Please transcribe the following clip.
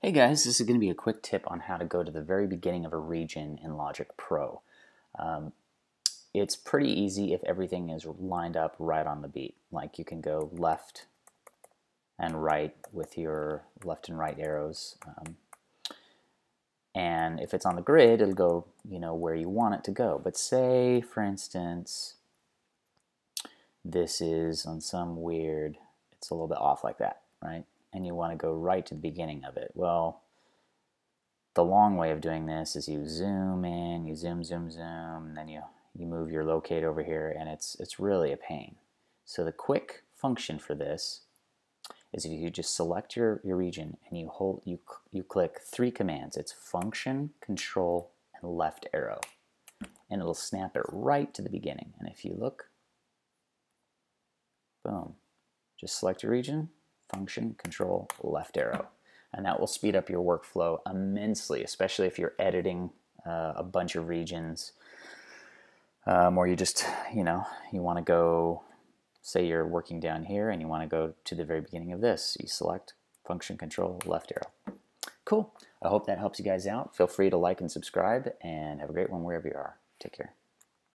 Hey guys, this is going to be a quick tip on how to go to the very beginning of a region in Logic Pro. Um, it's pretty easy if everything is lined up right on the beat. Like you can go left and right with your left and right arrows. Um, and if it's on the grid, it'll go, you know, where you want it to go. But say, for instance, this is on some weird, it's a little bit off like that, right? And you want to go right to the beginning of it. Well, the long way of doing this is you zoom in, you zoom, zoom, zoom, and then you, you move your locate over here, and it's, it's really a pain. So the quick function for this is if you just select your, your region and you hold you you click three commands. It's function, control, and left arrow. And it'll snap it right to the beginning. And if you look, boom, just select your region, function, control, left arrow. And that will speed up your workflow immensely, especially if you're editing uh, a bunch of regions um, or you just, you know, you want to go, say you're working down here and you want to go to the very beginning of this. You select function, control, left arrow. Cool. I hope that helps you guys out. Feel free to like and subscribe and have a great one wherever you are. Take care.